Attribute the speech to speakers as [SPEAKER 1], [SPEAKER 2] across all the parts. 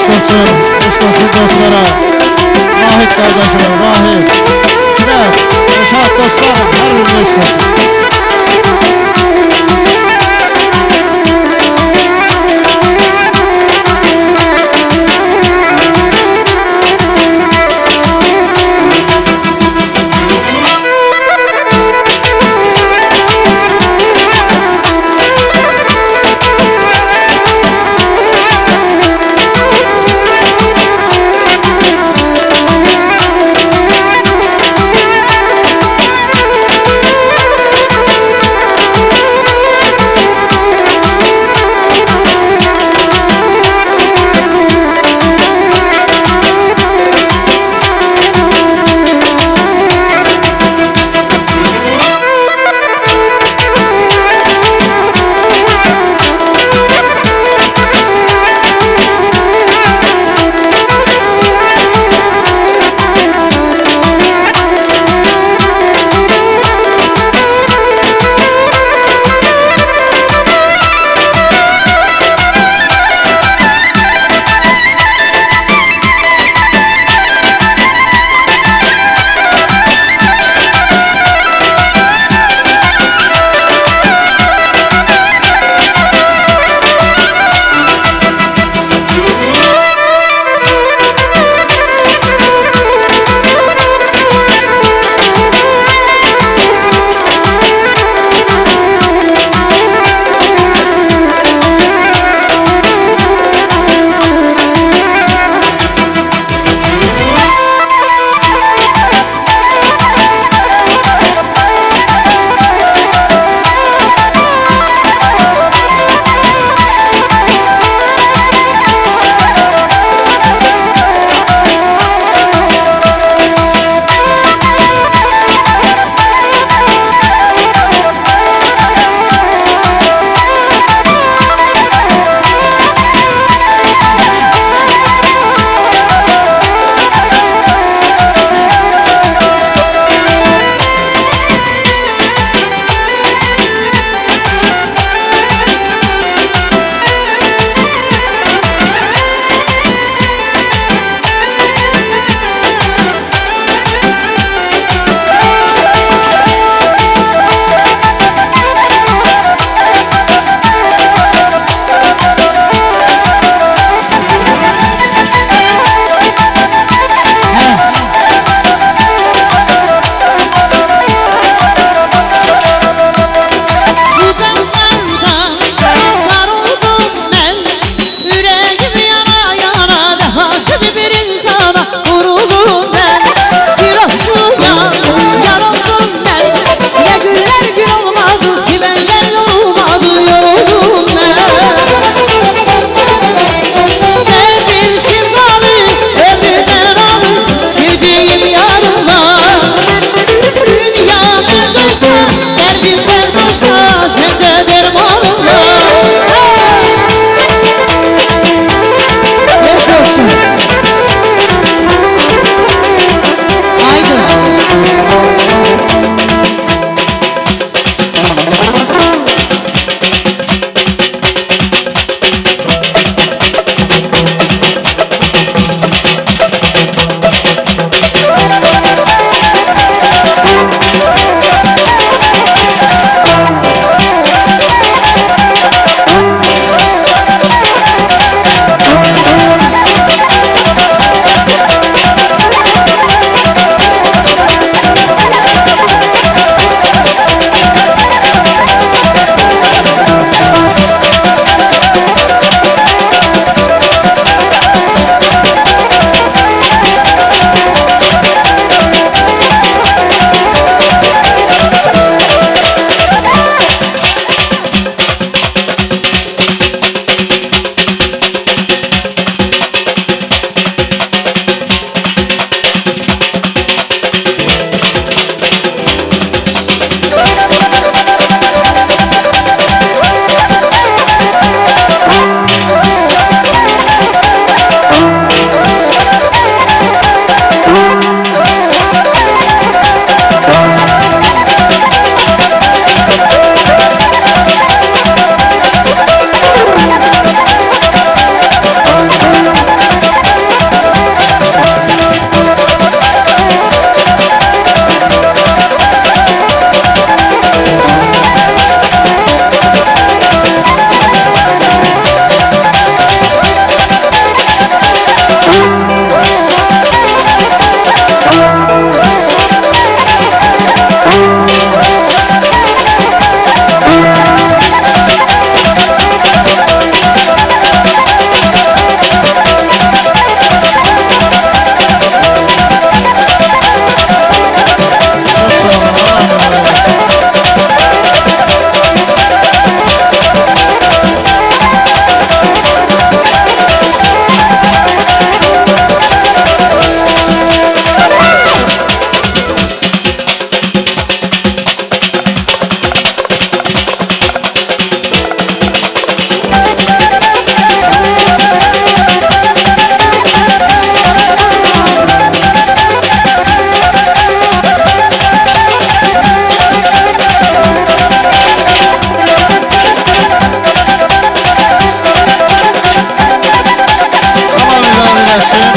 [SPEAKER 1] aşk olsun, aşk olsun dostlara. Vahit kardeşime, Vahit. Evet, Reşat dostlarım, her gün aşk.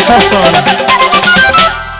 [SPEAKER 1] ¡Sos, sola!